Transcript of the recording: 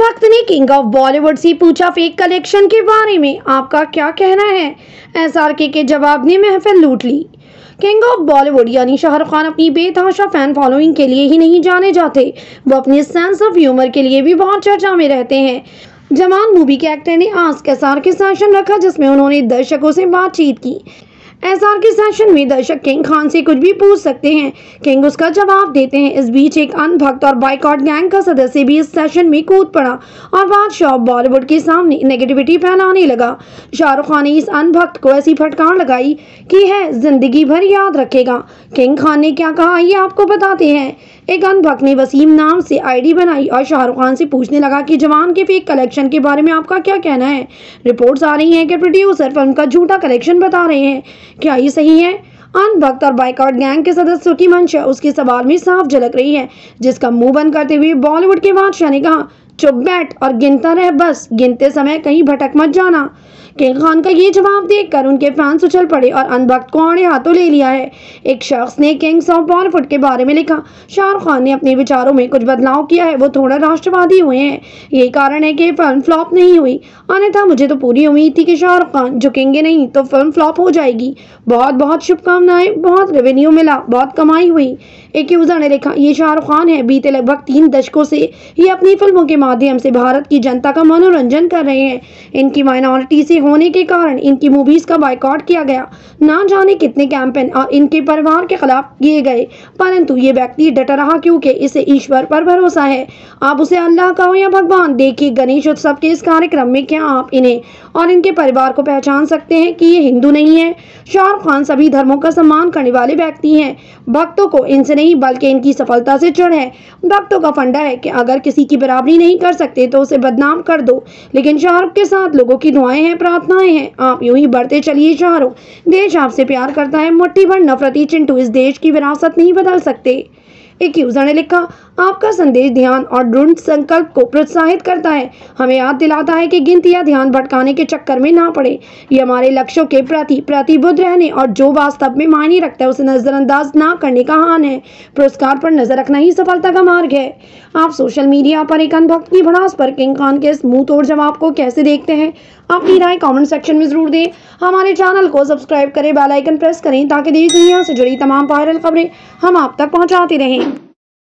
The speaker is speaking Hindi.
भक्त ने किंग ऑफ़ बॉलीवुड से पूछा फेक कलेक्शन के बारे में, आपका क्या कहना है? एसआरके के जवाब ने महफिल लूट ली। किंग ऑफ़ बॉलीवुड यानी शाहरुख खान अपनी बेतहाशा फ़ैन फॉलोइंग के लिए ही नहीं जाने जाते। वो अपने सेंस ऑफ़ ह्यूमर के लिए भी बहुत चर्चा में रहते हैं। जवान मूवी के एक्टर ने आज के सेशन रखा जिसमें उन्होंने दर्शकों से बातचीत की। एसआर के सेशन में दर्शक किंग खान से कुछ भी पूछ सकते हैं। किंग उसका जवाब देते हैं। इस बीच एक अनभक्त और बाइकआउट गैंग का सदस्य भी इस सेशन में कूद पड़ा और बादशाह बॉलीवुड के सामने नेगेटिविटी फैलाने लगा। शाहरुख खान ने इस अनभक्त को ऐसी फटकार लगाई कि है ज़िंदगी भर याद रखेगा। किंग खान ने क्या कहा, ये आपको बताते हैं। एक अनभक्त ने वसीम नाम से आईडी बनाई और शाहरुख खान से पूछने लगा कि जवान के फेक कलेक्शन के बारे में आपका क्या कहना है। रिपोर्ट्स आ रही हैं कि प्रोड्यूसर फ़िल्म का झूठा कलेक्शन बता रहे हैं। क्या ये सही है? अनभक्त और बाइकआउट गैंग के सदस्यों की मंशा उसके सवाल में साफ़ झलक रही है, जिसका मुँह बंद करते हुए बॉलीवुड के बादशाह ने कहा, चुप बैठ और गिनता रह बस, गिनते समय कहीं भटक मत जाना। किंग खान का ये जवाब देखकर उनके फैंस उछल पड़े और अनभक्त को आड़े हाथों ले लिया है। एक शख्स ने किंग्स ऑफ़ बॉलीवुड के बारे में लिखा, शाहरुख खान ने अपने विचारों में कुछ बदलाव किया है, वो थोड़ा राष्ट्रवादी हुए हैं। यही कारण है कि फ़िल्म फ्लॉप नहीं हुई। अन्यथा मुझे तो पूरी उम्मीद थी कि शाहरुख खान झुकेंगे नहीं तो फ़िल्म फ्लॉप हो जाएगी। बहुत बहुत शुभकामनाएँ, बहुत रेवेन्यू मिला, बहुत कमाई हुई। एक यूज़र ने लिखा, ये शाहरुख खान है, बीते लगभग तीन दशकों से ये अपनी फ़िल्मों के माध्यम से भारत की जनता का मनोरंजन कर रहे हैं। इनकी माइनॉरिटी से होने के कारण इनकी मूवीज़ का बाइकआउट किया गया। ना जाने कितने कैंपेन और इनके परिवार के खिलाफ किए गए। परंतु ये व्यक्ति डटा रहा क्योंकि इसे ईश्वर पर भरोसा है। आप उसे अल्लाह कहो या भगवान, देखिए गणेश उत्सव के इस कार्यक्रम में क्या आप इन्हें और इनके परिवार को पहचान सकते हैं कि ये हिंदू नहीं है? शाहरुख खान सभी धर्मों का सम्मान करने वाले व्यक्ति हैं। भक्तों को इनसे नहीं, बल्कि इनकी सफलता से चढ़ है। भक्तों का फंडा है कि अगर किसी की बराबरी नहीं कर सकते तो उसे बदनाम कर दो। लेकिन शाहरुख के साथ लोगों की दुआएँ हैं, प्रार्थनाएँ हैं। आप यूँ ही बढ़ते चलिए, शाहरुख। देश आपसे प्यार करता है मुठ्ठी भर नफरती चिंटू इस देश की विरासत नहीं बदल सकते। एक यूज़र ने लिखा आपका संदेश ध्यान और दृढ़ संकल्प को प्रोत्साहित करता है। हमें याद दिलाता है कि गिनती या ध्यान भटकाने के चक्कर में ना पड़े। ये हमारे लक्ष्यों के प्रति प्रतिबुद्ध रहने और जो वास्तव में मायने रखता है, उसे नजरअंदाज ना करने का हान है। पुरस्कार पर नज़र रखना ही सफलता का मार्ग है। आप सोशल मीडिया पर एक अनभक्त की भड़ास पर किंग खान के इस मुँह तोड़ जवाब को कैसे देखते हैं? अपनी राय कमेंट सेक्शन में ज़रूर दें। हमारे चैनल को सब्सक्राइब करें बेल आइकन प्रेस करें, ताकि देश दुनिया से जुड़ी तमाम वायरल खबरें हम आप तक पहुंचाते रहें।